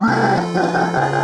Ha ha ha ha!